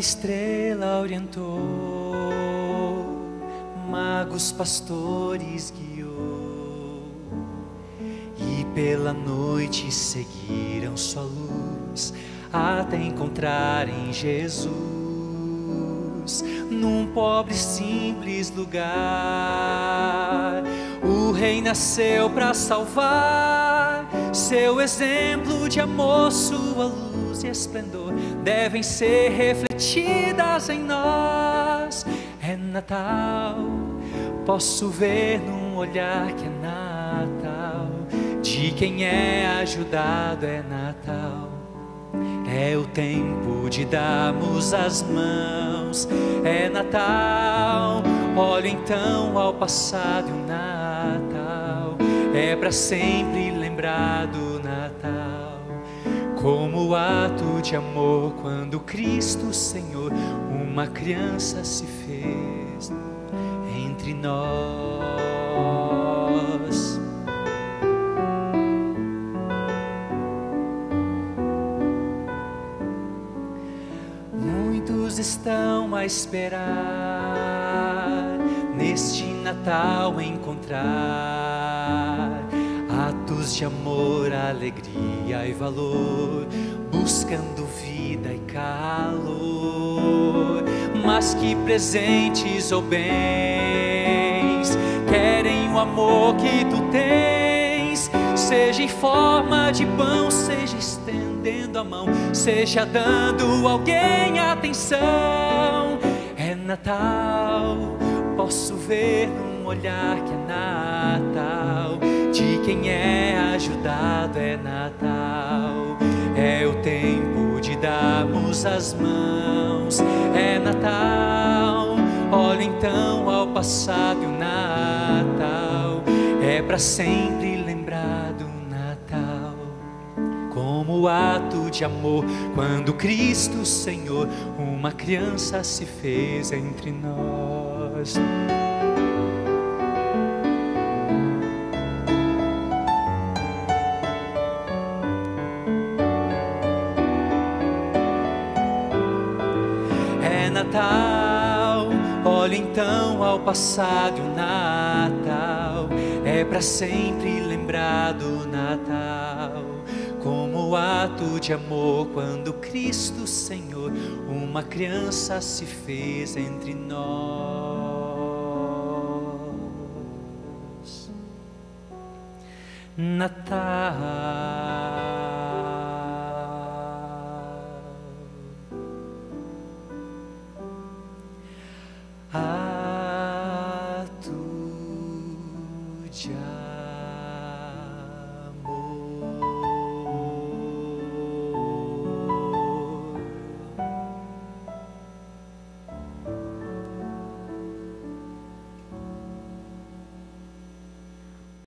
estrela orientou, magos pastores guiou, e pela noite seguiram sua luz até encontrarem Jesus num pobre simples lugar. O rei nasceu para salvar, seu exemplo de amor, sua luz e esplendor devem ser refletidas em nós. É Natal, posso ver num olhar que é Natal, de quem é ajudado é Natal. É o tempo de darmos as mãos, é Natal. Olha então ao passado e o Natal é para sempre lembrar do Natal. Como ato de amor, quando Cristo Senhor, uma criança se fez entre nós. Muitos estão a esperar neste Natal encontrar atos de amor, alegria e valor, buscando vida e calor. Mas que presentes ou bens querem o amor que tu tens, seja em forma de pão, seja estendendo a mão, seja dando alguém atenção. É Natal, posso ver num olhar que é Natal, de quem é ajudado é Natal. É o tempo de darmos as mãos, é Natal. Olha então ao passado e o Natal é para sempre lembrar do Natal como ato de amor, quando Cristo Senhor, uma criança se fez entre nós. Natal, olha então ao passado e o Natal é para sempre lembrar do Natal como ato de amor quando Cristo Senhor uma criança se fez entre nós. Natal. Ato de amor.